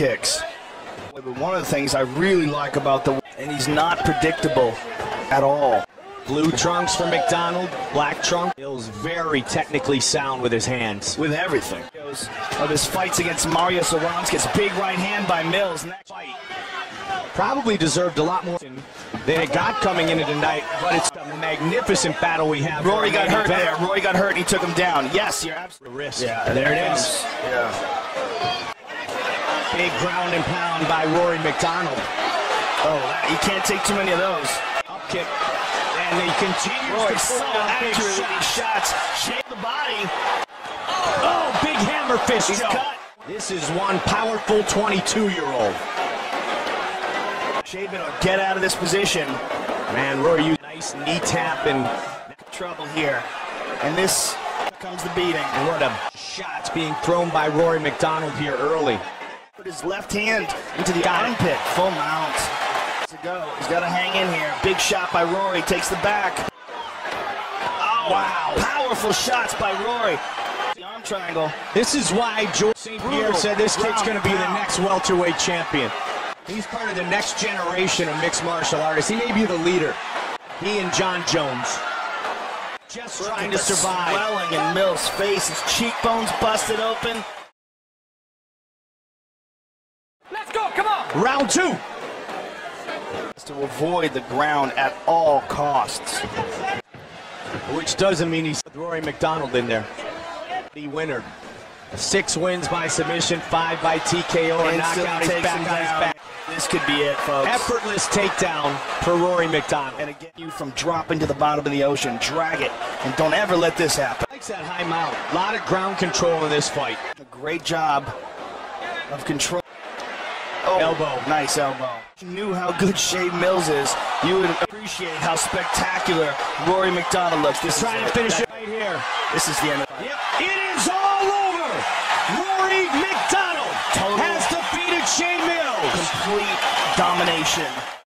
kicks. But one of the things I really like about the and he's not predictable at all. Blue trunks for MacDonald, black trunk. Mills very technically sound with his hands. With everything. Of his fights against Mario Saranskis, big right hand by Mills. And that fight probably deserved a lot more than it got coming into tonight, but it's a magnificent battle we have. Rory got hurt there. Rory got hurt and he took him down. Yes, you're absolutely wrist. Yeah, there it is. Yeah. Big ground and pound by Rory MacDonald. Oh, you can't take too many of those. Up kick. And he continues to so pull out big accurate shots. Shave the body. Oh, big hammer fist. He's cut. This is one powerful 22-year-old. Shaven will get out of this position. Man, Rory, you nice knee tap and Trouble here. And this comes the beating. and what a shots being thrown by Rory MacDonald here early. His left hand into the armpit. Full mount. To go. He's got to hang in here. Big shot by Rory. Takes the back. Oh, Wow. Powerful shots by Rory. The arm triangle. This is why Georges St. Pierre said this kid's going to be the next welterweight champion. He's part of the next generation of mixed martial artists. He may be the leader. He and Jon Jones. Just Look trying to survive. Swelling in Mills' face. His cheekbones busted open. Round two. To avoid the ground at all costs. Which doesn't mean he's Rory MacDonald in there. The winner. Six wins by submission, five by TKO, and knockout. He's back on his back. This could be it, folks. Effortless takedown for Rory MacDonald. and again, you from dropping to the bottom of the ocean. Drag it, and don't ever let this happen. Likes that high mount. A lot of ground control in this fight. A great job of control. Oh, Elbow. Nice elbow. If you knew how good Che Mills is, you would appreciate how spectacular Rory MacDonald looks. This Trying is to finish it right here. This is the end of fight. Yep, it is all over. Rory MacDonald Total- has defeated Shane Mills. Complete domination.